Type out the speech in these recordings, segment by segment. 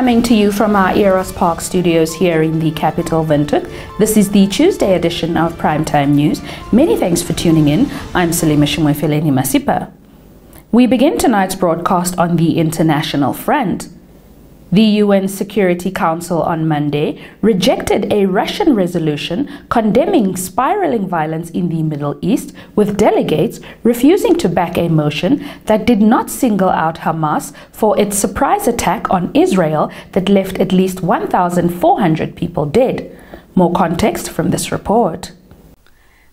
Coming to you from our Eros Park studios here in the capital, Windhoek. This is the Tuesday edition of Primetime News. Many thanks for tuning in. I'm Salima Shimwefeleni Masipa. We begin tonight's broadcast on the international front. The UN Security Council on Monday rejected a Russian resolution condemning spiraling violence in the Middle East, with delegates refusing to back a motion that did not single out Hamas for its surprise attack on Israel that left at least 1,400 people dead. More context from this report.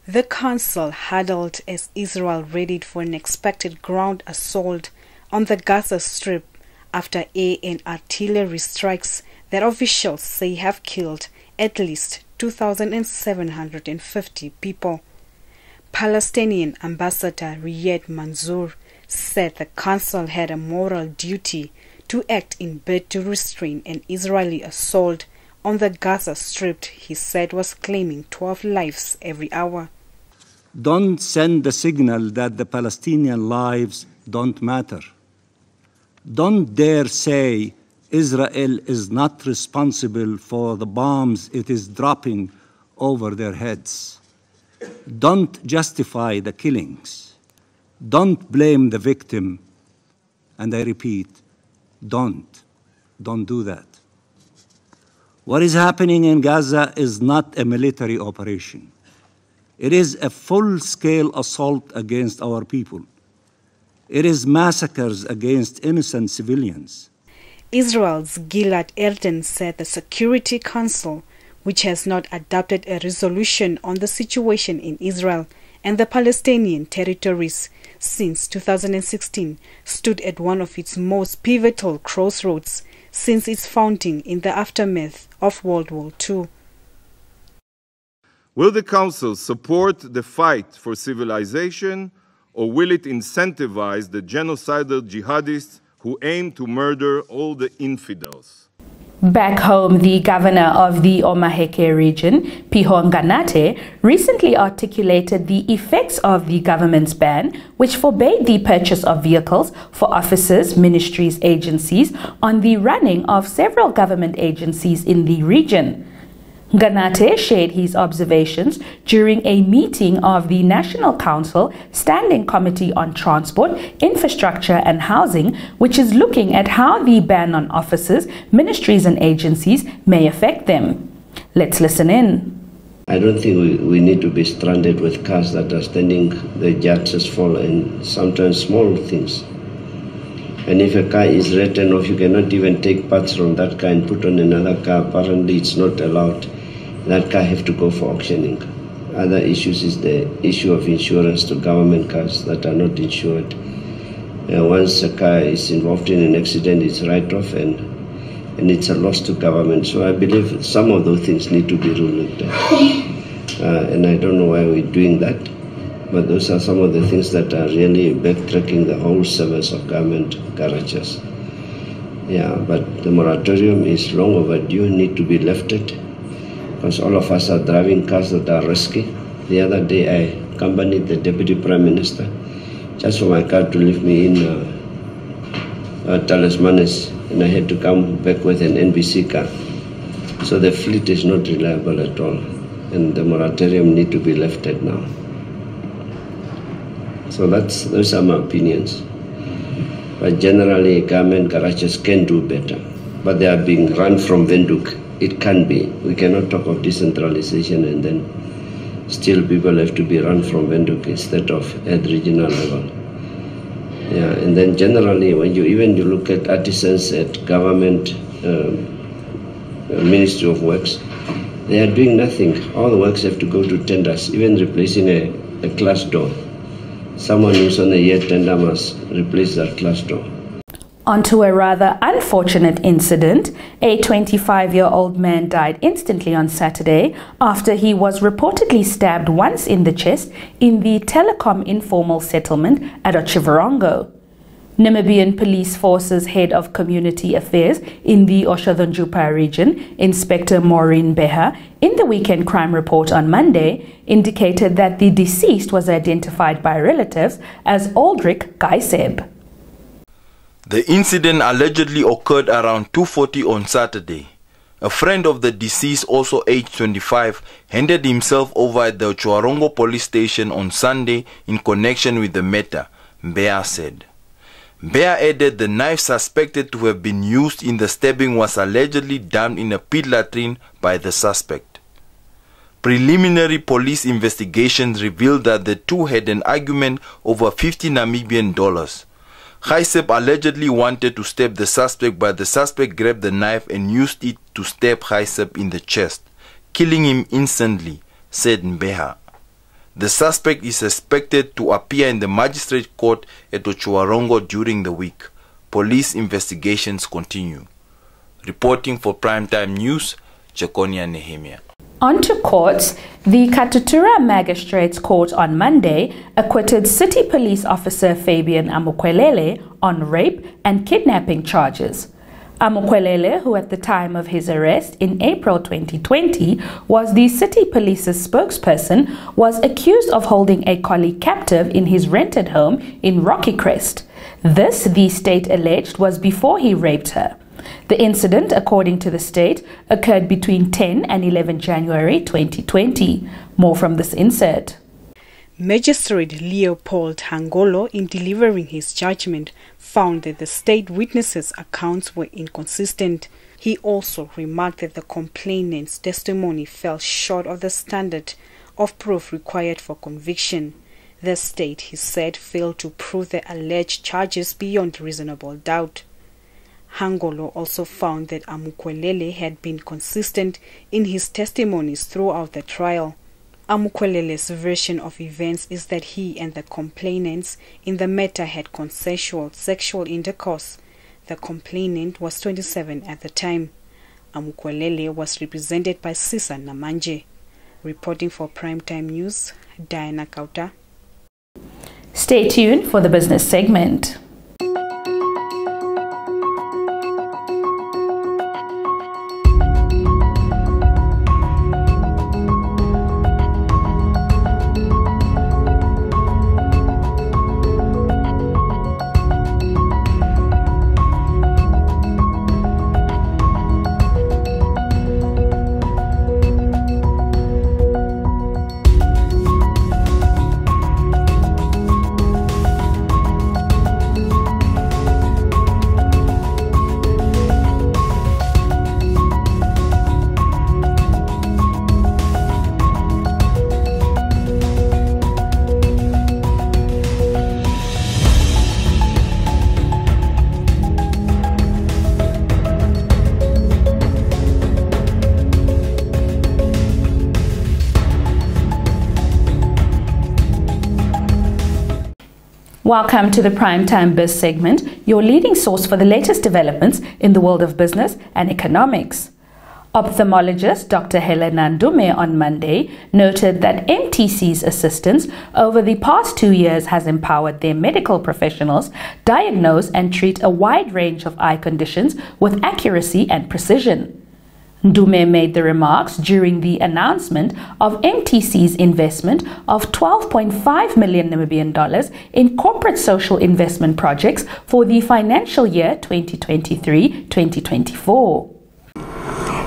The council huddled as Israel readied for an expected ground assault on the Gaza Strip after air and artillery strikes that officials say have killed at least 2,750 people. Palestinian Ambassador Riyad Mansour said the council had a moral duty to act in bid to restrain an Israeli assault on the Gaza Strip he said was claiming 12 lives every hour. Don't send the signal that the Palestinian lives don't matter. Don't dare say Israel is not responsible for the bombs it is dropping over their heads. Don't justify the killings. Don't blame the victim. And I repeat, don't. Don't do that. What is happening in Gaza is not a military operation. It is a full scale assault against our people. It is massacres against innocent civilians. Israel's Gilad Erdan said the Security Council, which has not adopted a resolution on the situation in Israel and the Palestinian territories since 2016, stood at one of its most pivotal crossroads since its founding in the aftermath of World War II. Will the Council support the fight for civilization? Or will it incentivize the genocidal jihadists who aim to murder all the infidels? Back home, the governor of the Omaheke region, Pijoo Nganate, recently articulated the effects of the government's ban, which forbade the purchase of vehicles for officers, ministries, agencies on the running of several government agencies in the region. Nganate shared his observations during a meeting of the National Council Standing Committee on Transport, Infrastructure and Housing, which is looking at how the ban on offices, ministries, and agencies may affect them. Let's listen in. I don't think we, we need to be stranded with cars that are standing the judges fall and sometimes small things. And if a car is written off, you cannot even take parts from that car and put on another car. Apparently, it's not allowed that car have to go for auctioning. Other issues is the issue of insurance to government cars that are not insured. Uh, once a car is involved in an accident, it's write-off and and it's a loss to government. So I believe some of those things need to be ruled uh, and I don't know why we're doing that, but those are some of the things that are really backtracking the whole service of government garages. Yeah, but the moratorium is long overdue, need to be lifted because all of us are driving cars that are risky. The other day I accompanied the Deputy Prime Minister just for my car to leave me in uh, uh, Talismanus and I had to come back with an NBC car. So the fleet is not reliable at all and the moratorium need to be lifted now. So that's those are my opinions. But generally government garages can do better. But they are being run from Windhoek it can be. We cannot talk of decentralization and then still people have to be run from Windhoek instead of at regional level. Yeah, and then generally when you even you look at artisans at government um, uh, Ministry of Works, they are doing nothing. All the works have to go to tenders, even replacing a, a class door. Someone who's on a year tender must replace that class door. Onto a rather unfortunate incident. A 25 year old man died instantly on Saturday after he was reportedly stabbed once in the chest in the telecom informal settlement at Otjiwarongo. Namibian Police Force's head of community affairs in the Otjozondjupa region, Inspector Maureen Mbeha, in the weekend crime report on Monday, indicated that the deceased was identified by relatives as Aldrich Gaiseb. The incident allegedly occurred around 2:40 on Saturday. A friend of the deceased, also aged 25, handed himself over at the Chuarongo police station on Sunday in connection with the matter, Mbeha said. Mbeha added the knife suspected to have been used in the stabbing was allegedly dumped in a pit latrine by the suspect. Preliminary police investigations revealed that the two had an argument over 50 Namibian dollars. Chaisep allegedly wanted to stab the suspect, but the suspect grabbed the knife and used it to stab Khaisep in the chest, killing him instantly, said Mbeha. The suspect is expected to appear in the magistrate court at Ochuarongo during the week. Police investigations continue. Reporting for Primetime News, Jaconia Nehemia. On to courts. The Katutura Magistrates Court on Monday acquitted City Police Officer Fabian Amukwelele on rape and kidnapping charges. Amukwelele, who at the time of his arrest in April 2020 was the city police's spokesperson, was accused of holding a colleague captive in his rented home in Rocky Crest. This, the state alleged, was before he raped her. The incident, according to the state, occurred between 10 and 11 January 2020. More from this insert. Magistrate Leopold Hangolo, in delivering his judgment, found that the state witnesses' accounts were inconsistent. He also remarked that the complainant's testimony fell short of the standard of proof required for conviction. The state, he said, failed to prove the alleged charges beyond reasonable doubt. Hangolo also found that Amukwelele had been consistent in his testimonies throughout the trial. Amukwelele's version of events is that he and the complainants in the matter had consensual sexual intercourse. The complainant was 27 at the time. Amukwelele was represented by Sisa Namandje. Reporting for Primetime News, Diana Kauta. Stay tuned for the business segment. Welcome to the Primetime Biz segment, your leading source for the latest developments in the world of business and economics. Ophthalmologist Dr. Helena Ndume on Monday noted that MTC's assistance over the past two years has empowered their medical professionals diagnose and treat a wide range of eye conditions with accuracy and precision. Ndume made the remarks during the announcement of MTC's investment of 12.5 million Namibian dollars in corporate social investment projects for the financial year 2023-2024.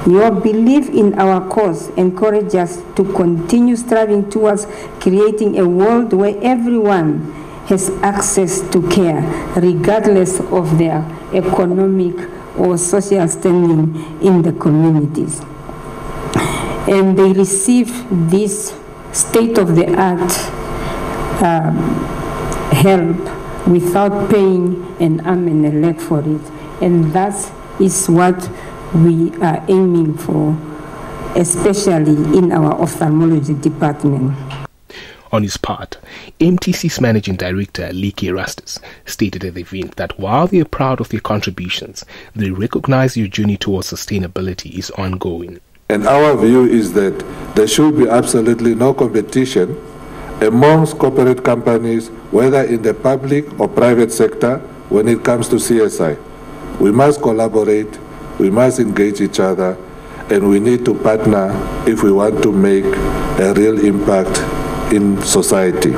Your belief in our cause encourages us to continue striving towards creating a world where everyone has access to care, regardless of their economic or social standing in the communities. And they receive this state of the art um, help without paying an arm and a leg for it. And that is what we are aiming for, especially in our ophthalmology department. On his part, MTC's managing director, Licky Erastus, stated at the event that while they are proud of their contributions, they recognize your journey towards sustainability is ongoing. And our view is that there should be absolutely no competition amongst corporate companies, whether in the public or private sector, when it comes to CSI. We must collaborate, we must engage each other, and we need to partner if we want to make a real impact in society.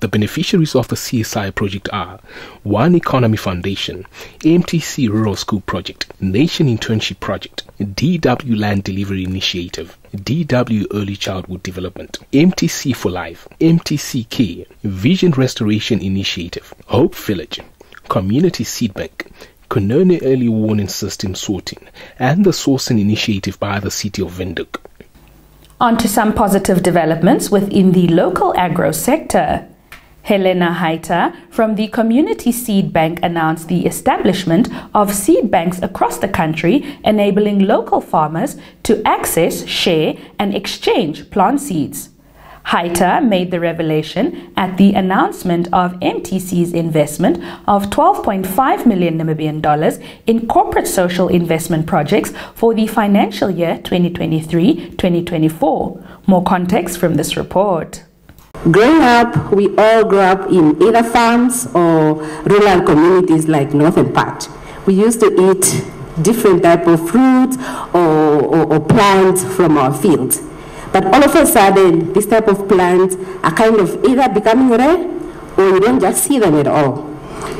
The beneficiaries of the CSI project are One Economy Foundation, MTC Rural School Project, Nation Internship Project, DW Land Delivery Initiative, DW Early Childhood Development, MTC for Life, MTC Care, Vision Restoration Initiative, Hope Village, Community Seed Bank, Konone Early Warning System Sorting, and the Sourcing Initiative by the City of Windhoek. On to some positive developments within the local agro sector. Helena Heiter from the Community Seed Bank announced the establishment of seed banks across the country, enabling local farmers to access, share, and exchange plant seeds. Haita made the revelation at the announcement of MTC's investment of 12.5 million Namibian dollars in corporate social investment projects for the financial year 2023-2024. More context from this report. Growing up, we all grew up in either farms or rural communities like northern part. We used to eat different type of fruits or, or, or plants from our fields. But all of a sudden, this type of plants are kind of either becoming rare or you don't just see them at all.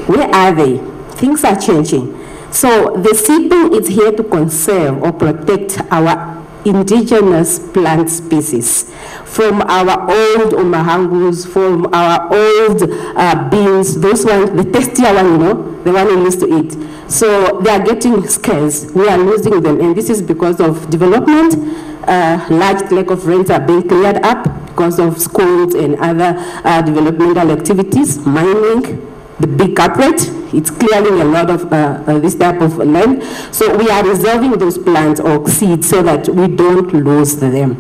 Where are they? Things are changing. So the seedling is here to conserve or protect our indigenous plant species from our old umahangus, from our old uh, beans, those ones, the tastier one, you know, the one we used to eat. So they are getting scarce. We are losing them, and this is because of development. Uh, large lack of rents are being cleared up because of schools and other uh, developmental activities, mining, the big corporate. It's clearing a lot of uh, uh, this type of land. So we are reserving those plants or seeds so that we don't lose them.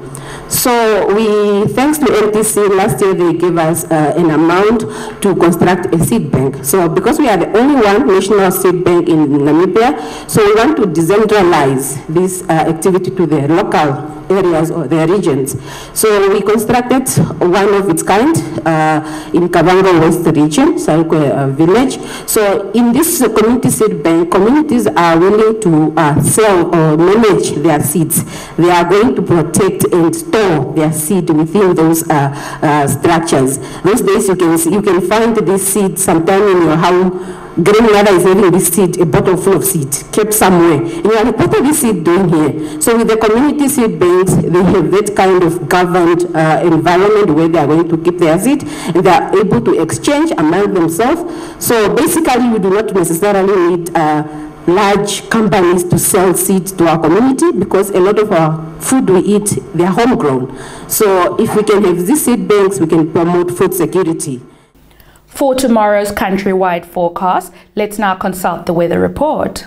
So we, thanks to MTC, last year they gave us uh, an amount to construct a seed bank. So because we are the only one national seed bank in Namibia, so we want to decentralize this uh, activity to the local areas or their regions. So we constructed one of its kind uh, in Kavango West region, Sarikwe uh, village. So in this community seed bank, communities are willing to uh, sell or manage their seeds. They are going to protect and store their seed within those uh, structures. Those days you can, you can find this seed sometime in your home grandmother is having this seed, a bottle full of seed, kept somewhere. And you're like, what are this seed doing here? So with the community seed banks, they have that kind of governed uh, environment where they are going to keep their seed and they are able to exchange among themselves. So basically, we do not necessarily need uh, large companies to sell seed to our community because a lot of our food we eat, they are homegrown. So if we can have these seed banks, we can promote food security. For tomorrow's countrywide forecast, let's now consult the weather report.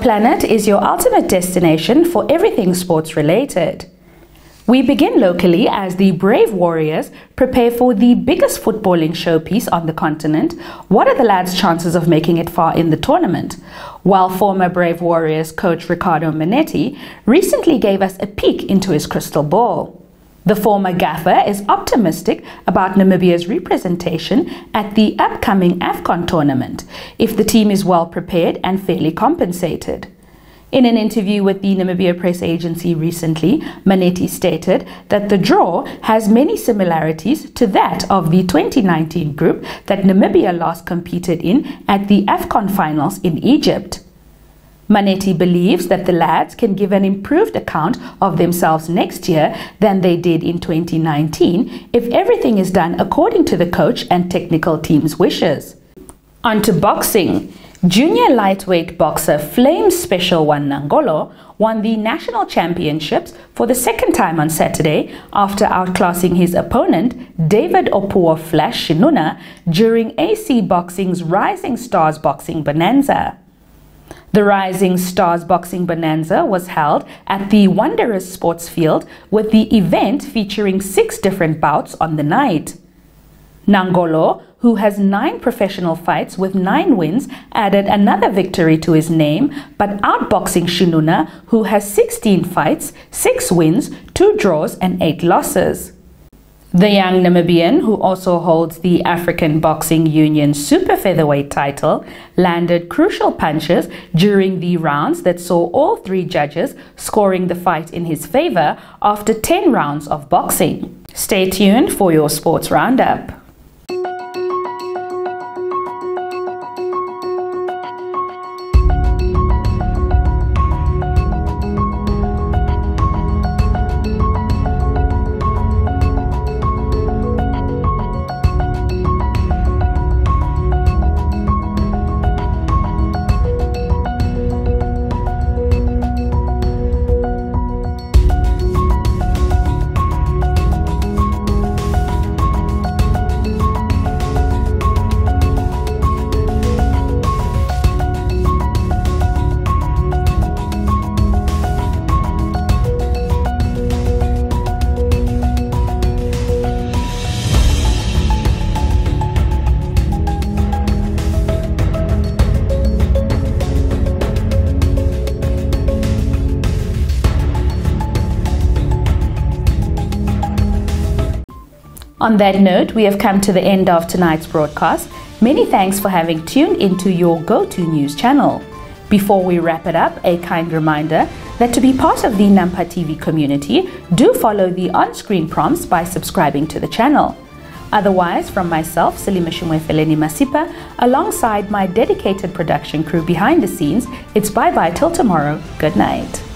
Planet is your ultimate destination for everything sports related. We begin locally as the Brave Warriors prepare for the biggest footballing showpiece on the continent. What are the lads' chances of making it far in the tournament? While former Brave Warriors coach Ricardo Manetti recently gave us a peek into his crystal ball. The former gaffer is optimistic about Namibia's representation at the upcoming AFCON tournament if the team is well prepared and fairly compensated. In an interview with the Namibia Press Agency recently, Manetti stated that the draw has many similarities to that of the 2019 group that Namibia last competed in at the AFCON finals in Egypt. Manetti believes that the lads can give an improved account of themselves next year than they did in 2019 if everything is done according to the coach and technical team's wishes. On to boxing. Junior lightweight boxer Flame Special One Nangolo won the national championships for the second time on Saturday after outclassing his opponent David Opuo Flash Shinuna during AC Boxing's Rising Stars Boxing Bonanza. The Rising Stars Boxing Bonanza was held at the Wanderers Sports Field with the event featuring six different bouts on the night. Nangolo who has nine professional fights with nine wins, added another victory to his name, but outboxing Shinuna, who has 16 fights, six wins, two draws, and eight losses. The young Namibian, who also holds the African Boxing Union super featherweight title, landed crucial punches during the rounds that saw all three judges scoring the fight in his favor after 10 rounds of boxing. Stay tuned for your sports roundup. On that note, we have come to the end of tonight's broadcast. Many thanks for having tuned into your go to news channel. Before we wrap it up, a kind reminder that to be part of the Nampa TV community, do follow the on screen prompts by subscribing to the channel. Otherwise, from myself, Salima Shumwefeleni Masipa, alongside my dedicated production crew behind the scenes, it's bye bye till tomorrow. Good night.